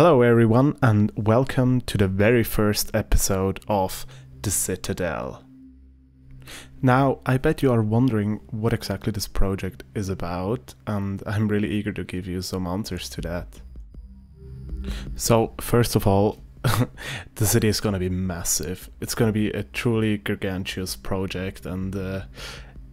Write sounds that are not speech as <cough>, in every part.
Hello, everyone, and welcome to the very first episode of The Citadel. Now, I bet you are wondering what exactly this project is about, and I'm really eager to give you some answers to that. So, first of all, <laughs> the city is going to be massive. It's going to be a truly gargantuous project, and uh,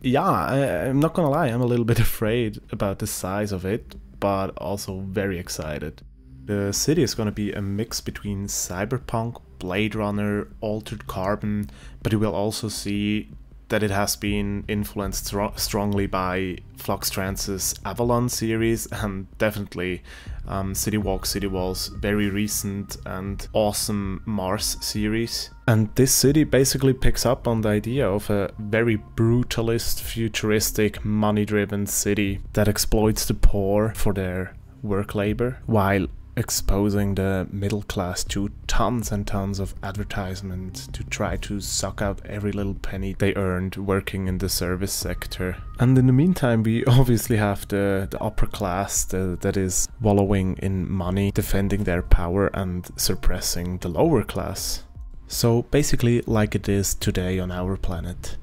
yeah, I, I'm not to lie, I'm a little bit <laughs> afraid about the size of it, but also very excited. The city is going to be a mix between cyberpunk, Blade Runner, Altered Carbon, but you will also see that it has been influenced stro strongly by Flux Trance's Avalon series and definitely um, City Walk, City Walls, very recent and awesome Mars series. And this city basically picks up on the idea of a very brutalist, futuristic, money driven city that exploits the poor for their work labor while exposing the middle class to tons and tons of advertisements to try to suck out every little penny they earned working in the service sector. And in the meantime, we <laughs> obviously have the, the upper class the, that is wallowing in money, defending their power and suppressing the lower class. So basically like it is today on our planet.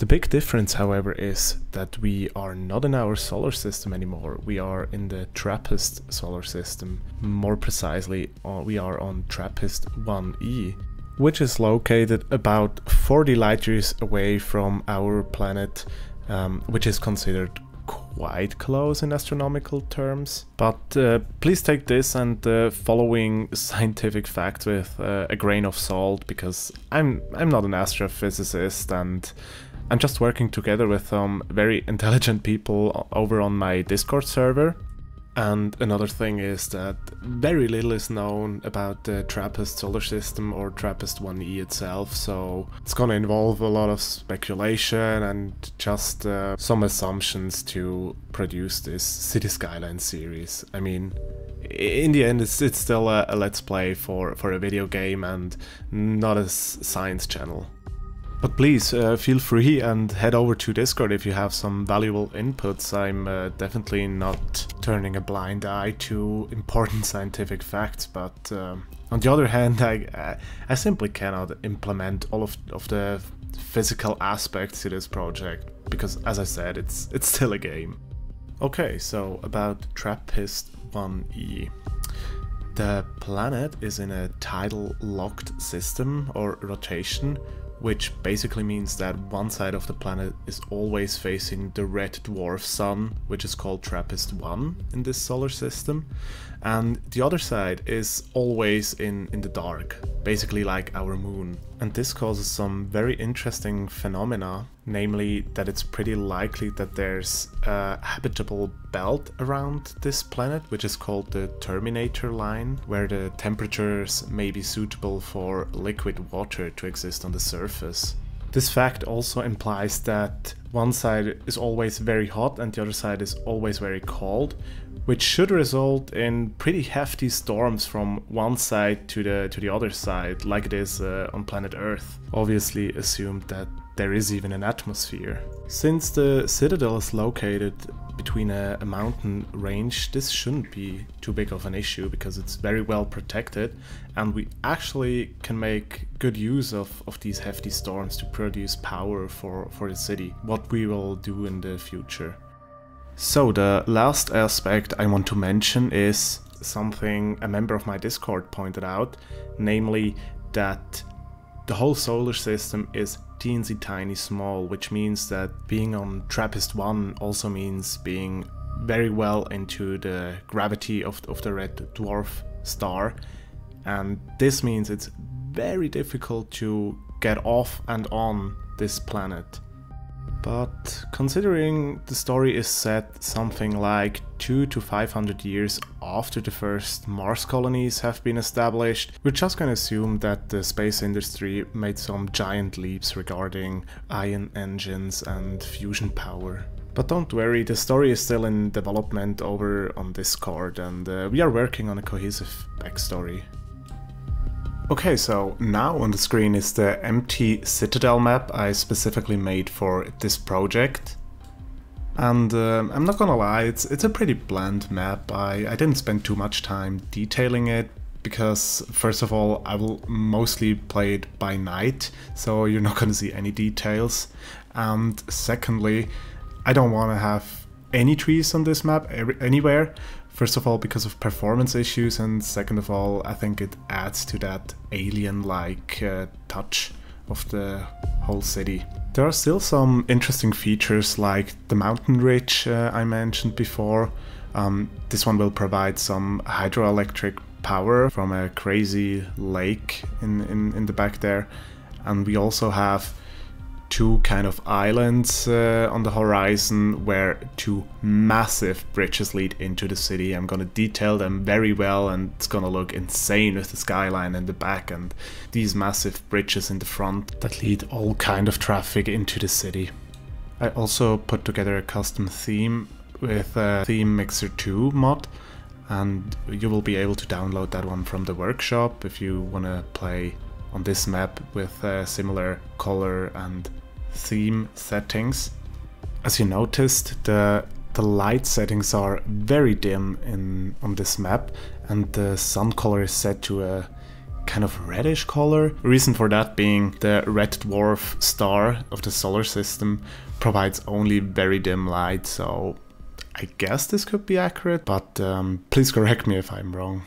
The big difference, however, is that we are not in our solar system anymore. We are in the TRAPPIST solar system. More precisely, uh, we are on TRAPPIST 1e, which is located about 40 light years away from our planet, um, which is considered quite close in astronomical terms. But uh, please take this and the following <laughs> scientific facts with uh, a grain of salt, because I'm I'm not an astrophysicist and I'm just working together with some very intelligent people over on my Discord server. And another thing is that very little is known about the TRAPPIST solar system or TRAPPIST 1e itself, so it's gonna involve a lot of speculation and just uh, some assumptions to produce this City Skyline series. I mean, in the end, it's, it's still a, a let's play for, for a video game and not a science channel. But please uh, feel free and head over to Discord if you have some valuable inputs. I'm uh, definitely not turning a blind eye to <laughs> important scientific facts, but um, on the other hand, I, I simply cannot implement all of, of the physical aspects to this project because, as I said, it's it's still a game. Okay, so about TRAPPIST 1e. The planet is in a tidal locked system or rotation which basically means that one side of the planet is always facing the red dwarf sun, which is called TRAPPIST-1 in this solar system, and the other side is always in, in the dark, basically like our moon. And this causes some very interesting phenomena, namely that it's pretty likely that there's a habitable belt around this planet, which is called the Terminator line, where the temperatures may be suitable for liquid water to exist on the surface. This fact also implies that one side is always very hot and the other side is always very cold, which should result in pretty hefty storms from one side to the to the other side, like it is uh, on planet Earth. Obviously assumed that there is even an atmosphere. Since the citadel is located between a, a, mountain range, this shouldn't be too big of an issue because it's very well protected and we actually can make good use of, of these hefty storms to produce power for, for the city, what we will do in the future. So the last aspect I want to mention is something a member of my Discord pointed out, namely that the whole solar system is teensy tiny small, which means that being on TRAPPIST-1 also means being very well into the gravity of, of the red dwarf star. And this means it's very difficult to get off and on this planet. But considering the story is set something like 2 to 500 years after the first Mars colonies have been established, we're just gonna assume that the space industry made some giant leaps regarding ion engines and fusion power. But don't worry, the story is still in development over on Discord and uh, we are working on a cohesive backstory. Okay, so now on the screen is the empty Citadel map I specifically made for this project. And um, I'm not gonna lie, it's it's a pretty bland map. I, I didn't spend too much time detailing it because first of all I will mostly play it by night so you're not gonna see any details and secondly I don't want to have any trees on this map anywhere first of all because of performance issues and second of all I think it adds to that alien-like uh, touch of the whole city. There are still some interesting features like the mountain ridge uh, I mentioned before. Um, this one will provide some hydroelectric power from a crazy lake in, in, in the back there. And we also have two kind of islands uh, on the horizon where two massive bridges lead into the city. I'm gonna detail them very well and it's gonna look insane with the skyline in the back and these massive bridges in the front that lead all kind of traffic into the city. I also put together a custom theme with a Theme Mixer 2 mod and you will be able to download that one from the workshop if you want to play on this map with uh, similar color and theme settings. As you noticed, the the light settings are very dim in on this map and the sun color is set to a kind of reddish color. Reason for that being the red dwarf star of the solar system provides only very dim light, so I guess this could be accurate, but um, please correct me if I'm wrong.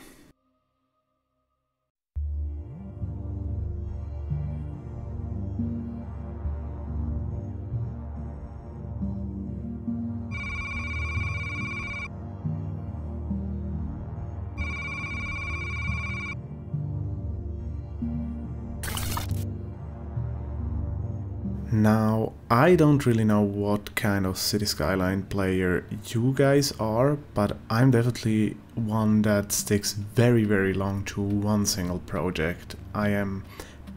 Now, I don't really know what kind of City Skyline player you guys are, but I'm definitely one that sticks very very long to one single project. I am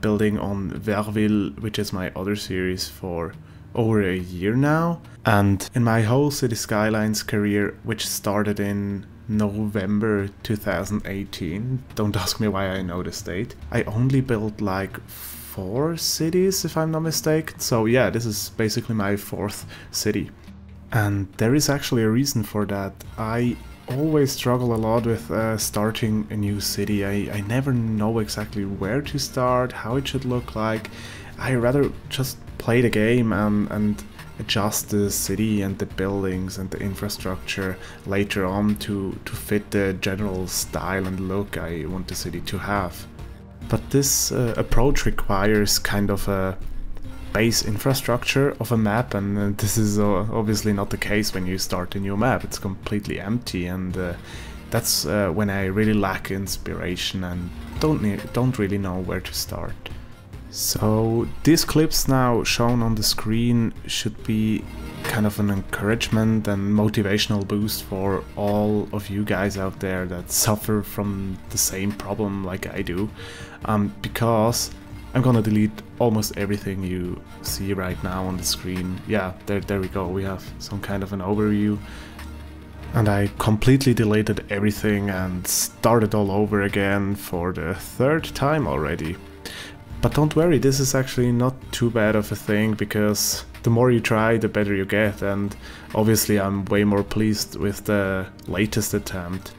building on Verville, which is my other series for over a year now, and in my whole City Skylines career, which started in November 2018, don't <laughs> ask me why I know this date, I only built like four cities, if I'm not mistaken. So yeah, this is basically my fourth city. And there is actually a reason for that. I always struggle a lot with uh, starting a new city. I, I never know exactly where to start, how it should look like. I rather just play the game and, and adjust the city and the buildings and the infrastructure later on to, to fit the general style and look I want the city to have. But this uh, approach requires kind of a base infrastructure of a map and uh, this is uh, obviously not the case when you start a new map. It's completely empty and uh, that's uh, when I really lack inspiration and don't, don't really know where to start. So these clips now shown on the screen should be kind of an encouragement and motivational boost for all of you guys out there that suffer from the same problem like I do. Um, because I'm gonna delete almost everything you see right now on the screen. Yeah, there, there we go, we have some kind of an overview. And I completely deleted everything and started all over again for the third time already. But don't worry, this is actually not too bad of a thing because the more you try, the better you get, and obviously I'm way more pleased with the latest attempt.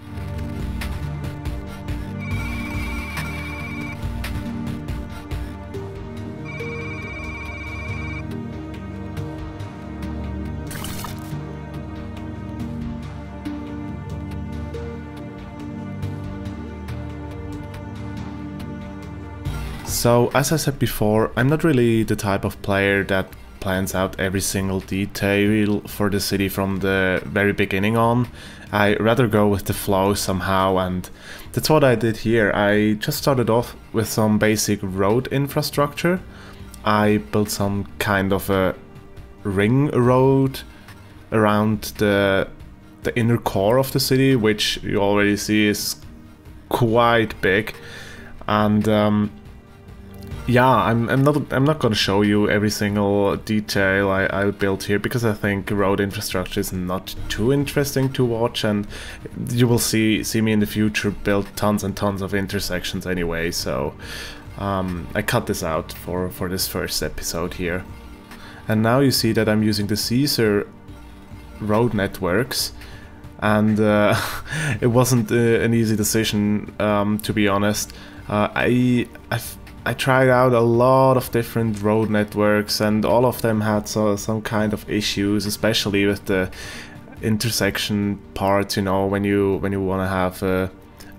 So, as I said before, I'm not really the type of player that plans out every single detail for the city from the very beginning on. I rather go with the flow somehow and that's what I did here. I just started off with some basic road infrastructure. I built some kind of a ring road around the the inner core of the city, which you already see is quite big. And um, yeah, I'm, I'm not I'm not gonna show you every single detail I, I built here because I think road infrastructure is not too interesting to watch and you will see see me in the future build tons and tons of intersections anyway, so um, I cut this out for, for this first episode here. And now you see that I'm using the Caesar road networks and uh, <laughs> it wasn't uh, an easy decision um, to be honest. Uh, I I've, i tried out a lot of different road networks, and all of them had so, some kind of issues, especially with the intersection parts. You know, when you when you want to have a,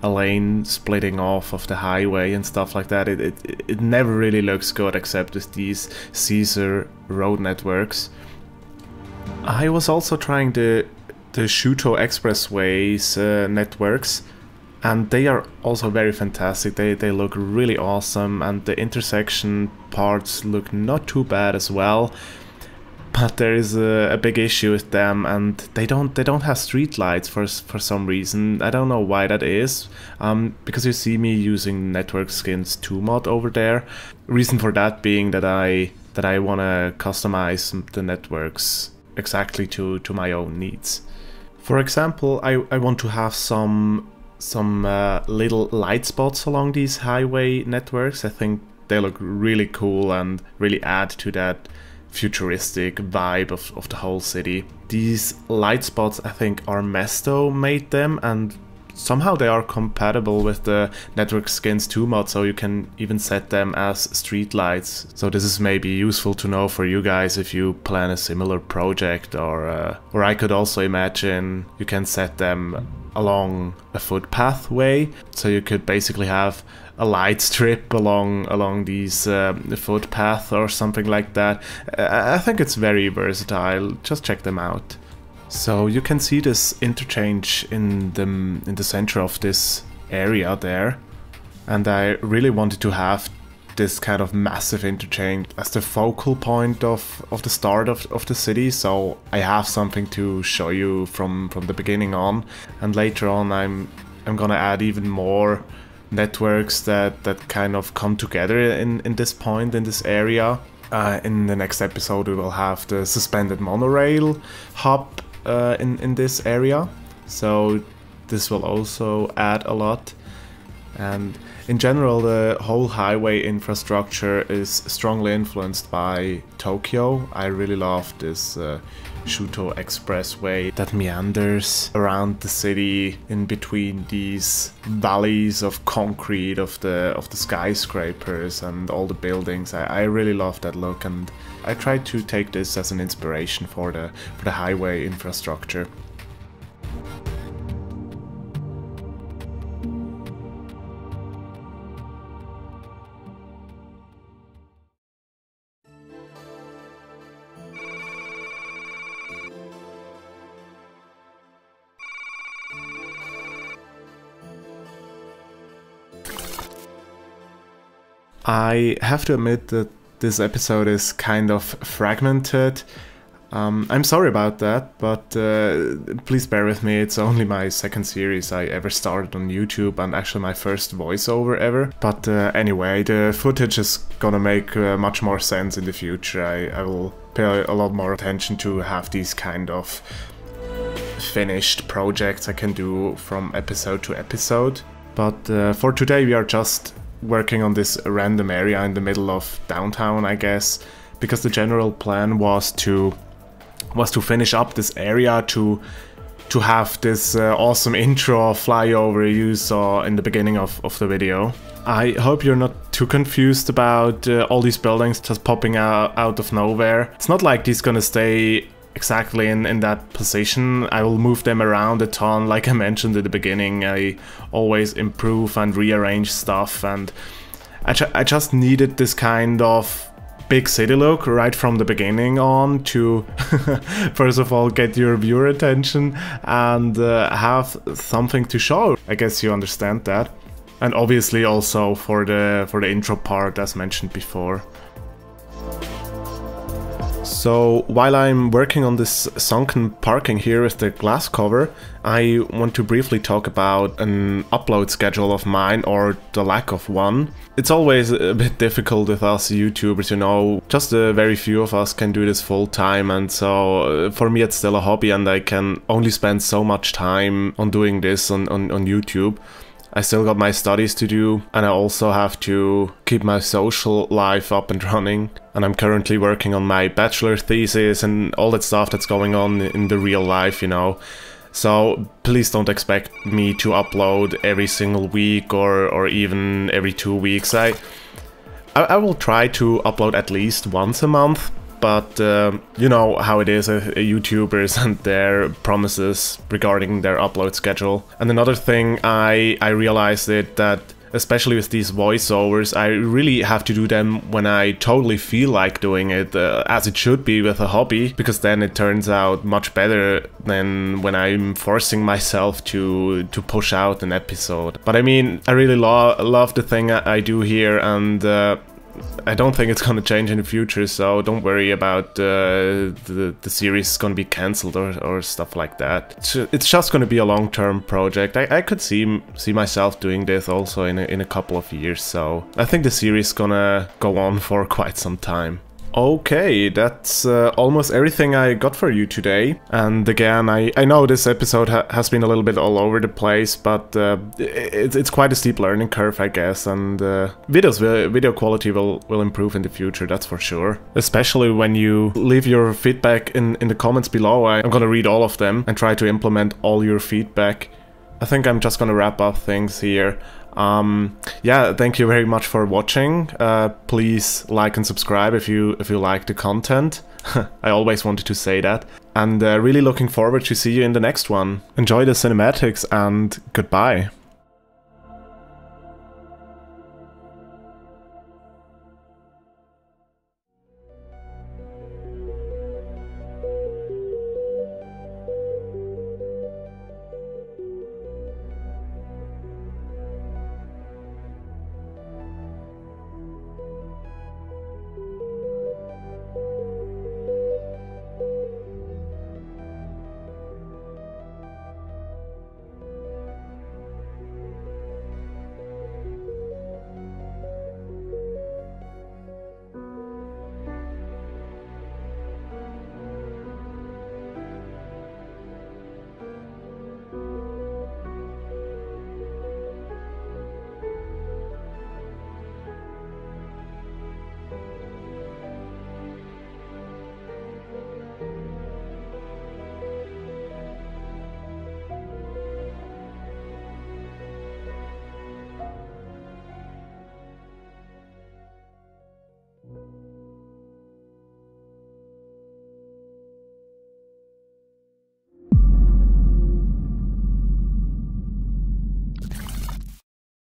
a, lane splitting off of the highway and stuff like that, it, it it never really looks good except with these Caesar road networks. I was also trying to the Shuto Expressways uh, networks and they are also very fantastic. They, they look really awesome and the intersection parts look not too bad as well. But there is a, a big issue with them and they don't they don't have streetlights for for some reason. I don't know why that is. Um, because you see me using Network Skins 2 mod over there. Reason for that being that I that I want to customize the networks exactly to, to my own needs. For example, I, I want to have some some uh, little light spots along these highway networks. I think they look really cool and really add to that futuristic vibe of, of the whole city. These light spots I think Armesto made them and somehow they are compatible with the network skins 2 mod so you can even set them as streetlights so this is maybe useful to know for you guys if you plan a similar project or uh, or I could also imagine you can set them along a footpath way so you could basically have a light strip along along these uh, footpath or something like that. I think it's very versatile. Just check them out so you can see this interchange in the, in the center of this area there. And I really wanted to have this kind of massive interchange as the focal point of, of the start of, of the city. So I have something to show you from, from the beginning on. And later on I'm I'm gonna add even more networks that, that kind of come together in, in this point, in this area. Uh, in the next episode we will have the suspended monorail hub uh, in, in this area. So this will also add a lot. And in general, the whole highway infrastructure is strongly influenced by Tokyo. I really love this uh, Shuto Expressway that meanders around the city in between these valleys of concrete of the of the skyscrapers and all the buildings. I, I really love that look and I tried to take this as an inspiration for the for the highway infrastructure. I have to admit that this episode is kind of fragmented. Um, I'm sorry about that, but uh, please bear with me. It's only my second series I ever started on YouTube and actually my first voiceover ever. But uh, anyway, the footage is gonna make uh, much more sense in the future. I, I will pay a lot more attention to have these kind of finished projects I can do from episode to episode. But uh, for today we are just working on this random area in the middle of downtown, I guess, because the general plan was to was to finish up this area to to have this uh, awesome <laughs> intro flyover you saw in the beginning of, of the video. I hope you're not too confused about uh, all these buildings just popping out, out of nowhere. It's not like these gonna stay exactly in, in that position. I will move them around a ton. Like I mentioned at the beginning, I always improve and rearrange stuff and I, ju I just needed this kind of big city look right from the beginning on to <laughs> first of all get your viewer attention and uh, have something to show. I guess you understand that. And obviously also for the for the intro part as mentioned before. So while I'm working on this sunken parking here with the glass cover, I want to briefly talk about an upload schedule of mine or the lack of one. It's always a bit difficult with us YouTubers, you know, just a very few of us can do this full time and so uh, for me it's still a hobby and I can only spend so much time on doing this on, on, on YouTube. I still got my studies to do, and I also have to keep my social life up and <laughs> running. And I'm currently working on my bachelor thesis and all that stuff that's going on in the real life, you know. So please don't expect me to upload every single week or, or even every two weeks. I, I, I will try to upload at least once a month, but uh, you know how it is, uh, YouTubers <laughs> and their promises regarding their upload schedule. And another thing I, I realized it that especially with these voiceovers, I really have to do them when I totally feel like doing it, uh, as it should be with a hobby, because then it turns out much better than when I'm forcing myself to to push out an episode. But I mean, I really lo love the thing I, I do here, and uh, I don't think it's gonna change in the future, so don't worry about uh, the, the series gonna be cancelled or, or stuff like that. It's just gonna be a long-term project. I, I could see see myself doing this also in a, in a couple of years, so I think the series is gonna go on for quite some time. Okay, that's uh, almost everything I got for you today. And again, I, I know this episode ha has been a little bit all over the place, but uh, it, it's quite a steep learning curve, I guess. And uh, videos, video quality will, will improve in the future, that's for sure. Especially when you leave your feedback in, in the comments below. I, I'm gonna read all of them and try to implement all your feedback. I think I'm just gonna wrap up things here. Um, yeah, thank you very much for watching. Uh, please like and subscribe if you if you like the content. <laughs> I always wanted to say that. And uh, really looking forward to see you in the next one. Enjoy the cinematics and goodbye.